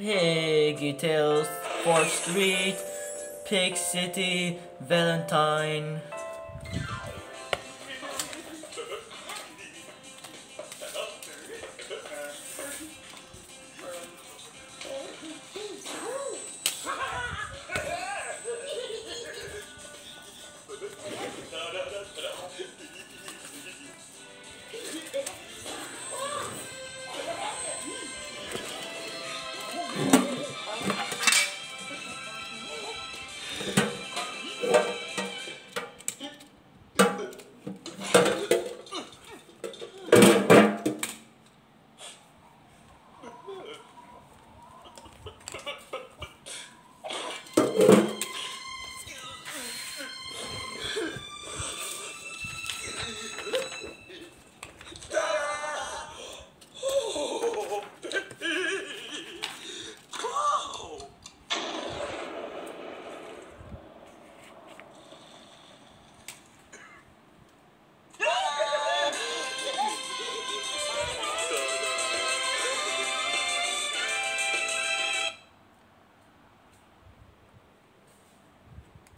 Piggy Tales, 4th Street, Pig City, Valentine.